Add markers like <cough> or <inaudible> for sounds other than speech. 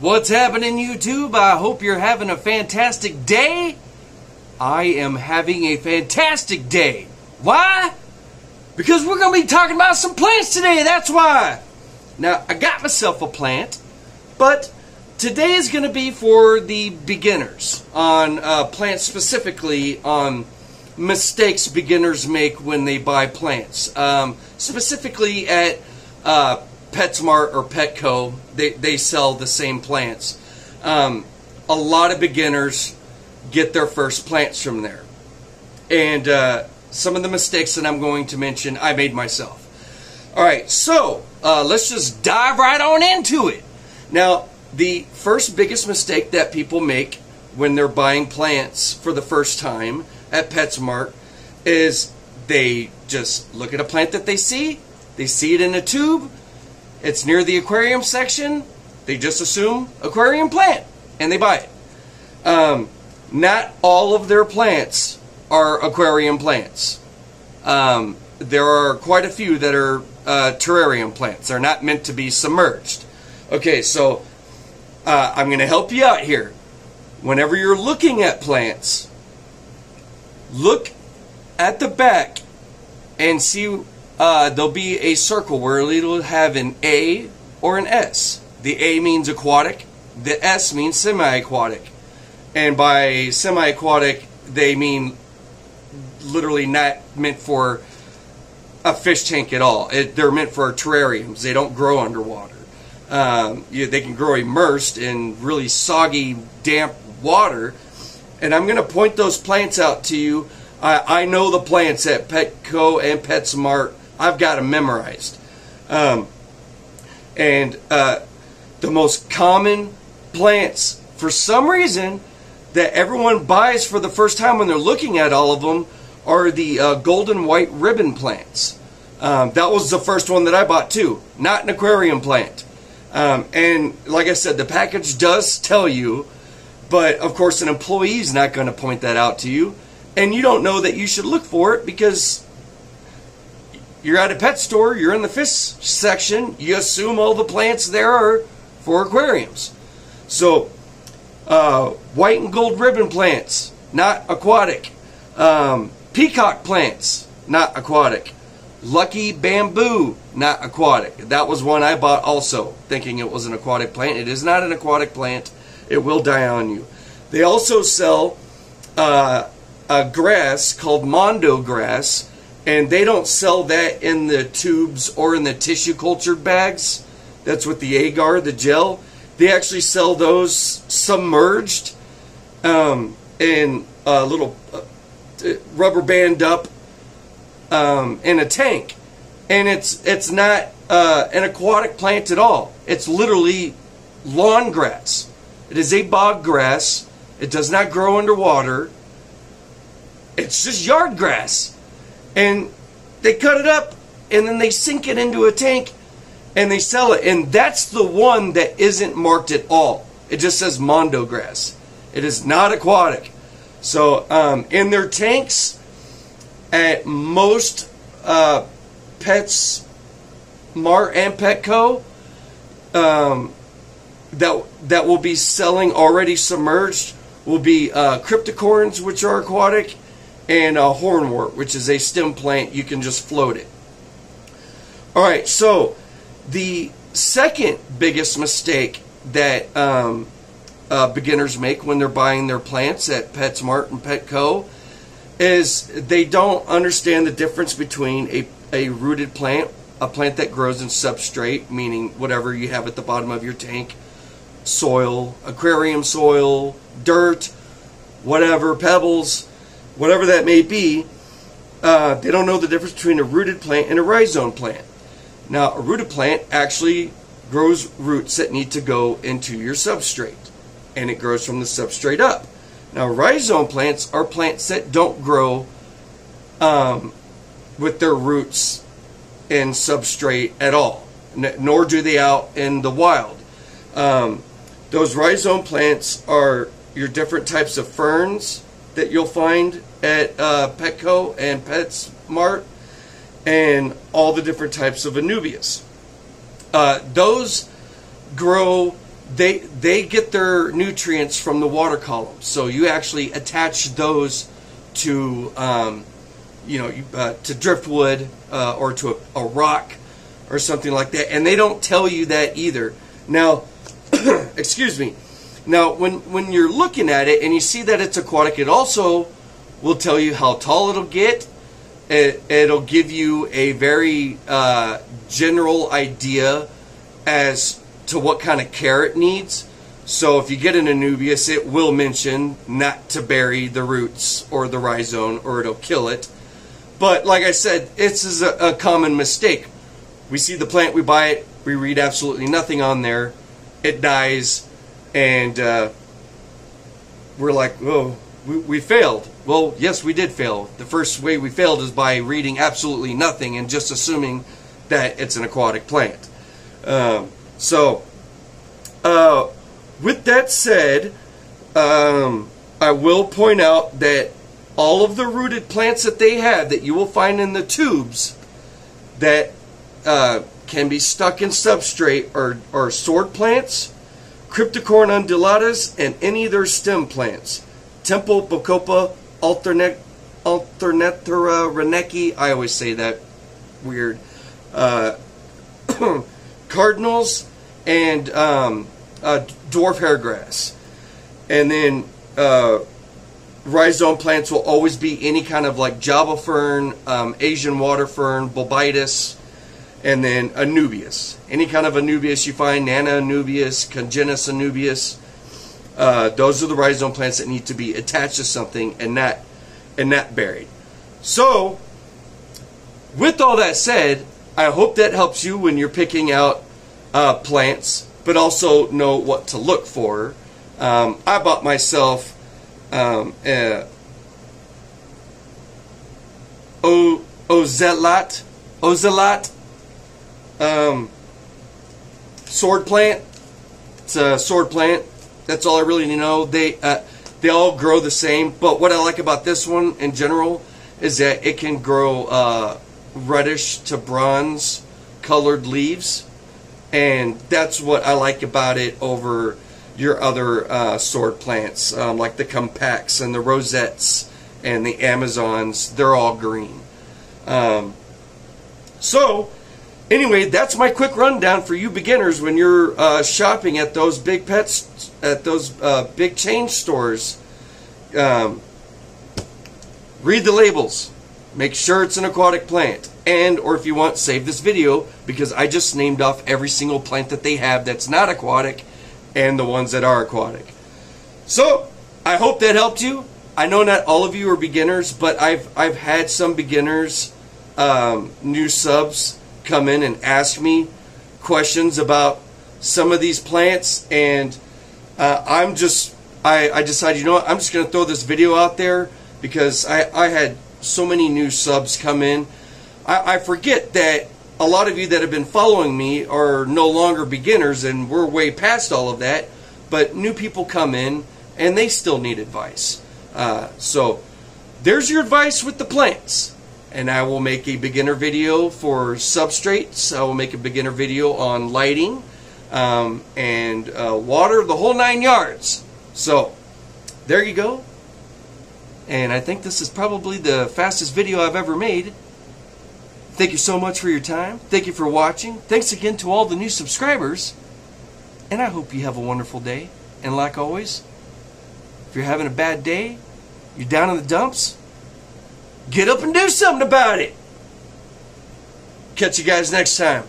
What's happening, YouTube? I hope you're having a fantastic day. I am having a fantastic day. Why? Because we're going to be talking about some plants today. That's why. Now, I got myself a plant, but today is going to be for the beginners on uh, plants specifically on mistakes beginners make when they buy plants. Um, specifically at uh, PetSmart or Petco, they, they sell the same plants. Um, a lot of beginners get their first plants from there. And uh, some of the mistakes that I'm going to mention, I made myself. All right, so uh, let's just dive right on into it. Now, the first biggest mistake that people make when they're buying plants for the first time at PetSmart is they just look at a plant that they see, they see it in a tube, it's near the aquarium section, they just assume aquarium plant and they buy it. Um, not all of their plants are aquarium plants. Um, there are quite a few that are uh, terrarium plants. They're not meant to be submerged. Okay, so uh, I'm going to help you out here. Whenever you're looking at plants, look at the back and see uh, there'll be a circle where it'll have an A or an S. The A means aquatic, the S means semi-aquatic. And by semi-aquatic, they mean literally not meant for a fish tank at all. It, they're meant for terrariums. They don't grow underwater. Um, you, they can grow immersed in really soggy, damp water. And I'm going to point those plants out to you. I, I know the plants at Petco and PetSmart. I've got them memorized. Um, and uh, the most common plants, for some reason, that everyone buys for the first time when they're looking at all of them are the uh, golden white ribbon plants. Um, that was the first one that I bought too, not an aquarium plant. Um, and like I said, the package does tell you, but of course, an employee is not going to point that out to you, and you don't know that you should look for it because you're at a pet store, you're in the fish section, you assume all the plants there are for aquariums. So, uh, white and gold ribbon plants, not aquatic. Um, peacock plants, not aquatic. Lucky bamboo, not aquatic. That was one I bought also, thinking it was an aquatic plant. It is not an aquatic plant. It will die on you. They also sell uh, a grass called Mondo grass, and they don't sell that in the tubes or in the tissue cultured bags. That's with the agar, the gel. They actually sell those submerged um, in a little uh, rubber band up um, in a tank, and it's it's not uh, an aquatic plant at all. It's literally lawn grass. It is a bog grass. It does not grow underwater. It's just yard grass, and they cut it up and then they sink it into a tank and they sell it. And that's the one that isn't marked at all. It just says Mondo grass. It is not aquatic. So um, in their tanks, at most uh, Pets Mart and Petco, um, that that will be selling already submerged will be uh, cryptocorynes, which are aquatic, and uh, hornwort, which is a stem plant. You can just float it. All right, so the second biggest mistake that um, uh, beginners make when they're buying their plants at PetSmart and Petco is they don't understand the difference between a, a rooted plant, a plant that grows in substrate, meaning whatever you have at the bottom of your tank, soil, aquarium soil, dirt, whatever, pebbles, whatever that may be. Uh, they don't know the difference between a rooted plant and a rhizome plant. Now, a rooted plant actually grows roots that need to go into your substrate and it grows from the substrate up. Now, rhizome plants are plants that don't grow um, with their roots in substrate at all, nor do they out in the wild. Um, those rhizome plants are your different types of ferns that you'll find at uh, Petco and PetSmart, and all the different types of anubias. Uh, those grow they they get their nutrients from the water column. So you actually attach those to um, you know uh, to driftwood uh, or to a, a, rock or something like that, and they don't tell you that either. Now, <coughs> excuse me. Now, when when you're looking at it and you see that it's aquatic, it also will tell you how tall it'll get. It, it'll give you a very uh, general idea as to what kind of care it needs. So if you get an anubias, it will mention not to bury the roots or the rhizome or it'll kill it. But like I said, this is a, a common mistake. We see the plant, we buy it, we read absolutely nothing on there, it dies, and uh, we're like, oh, we, we failed. Well, yes, we did fail. The first way we failed is by reading absolutely nothing and just assuming that it's an aquatic plant. Um, so, uh, with that said, um, I will point out that all of the rooted plants that they have that you will find in the tubes that uh, can be stuck in substrate or, or sword plants, Cryptocoryne undulatus, and any of their stem plants. Temple Bacopa alternate, alternatera reneki. I always say that weird. Uh, <coughs> cardinals and um, uh, dwarf hairgrass. And then uh, rhizome plants will always be any kind of like Java fern, um, Asian water fern, bolbitis, and then Anubias. Any kind of Anubias you find, Nana Anubias, congensis anubias. Uh, those are the rhizome plants that need to be attached to something and not and not buried. So, with all that said, I hope that helps you when you're picking out uh, plants, but also know what to look for. Um, I bought myself um, ozelot, ozelat um, sword plant. It's a sword plant. That's all I really know. They uh, they all grow the same, but what I like about this one in general is that it can grow uh, reddish to bronze colored leaves and that's what I like about it over your other uh, sword plants, um, like the compacts and the rosettes and the Amazons. They're all green. Um, so, anyway, that's my quick rundown for you beginners when you're uh, shopping at those big pets, at those uh, big chain stores. Um, read the labels. Make sure it's an aquatic plant and or if you want save this video because I just named off every single plant that they have that's not aquatic and the ones that are aquatic so I hope that helped you I know not all of you are beginners but I've I've had some beginners um, new subs come in and ask me questions about some of these plants and uh, I'm just I, I decided you know what I'm just gonna throw this video out there because I, I had so many new subs come in I, I forget that a lot of you that have been following me are no longer beginners and we're way past all of that. But new people come in and they still need advice. Uh, so there's your advice with the plants. And I will make a beginner video for substrates. I will make a beginner video on lighting um, and uh, water, the whole nine yards. So there you go. And I think this is probably the fastest video I've ever made. Thank you so much for your time. Thank you for watching. Thanks again to all the new subscribers. And I hope you have a wonderful day. And like always, if you're having a bad day, you're down in the dumps, get up and do something about it. Catch you guys next time.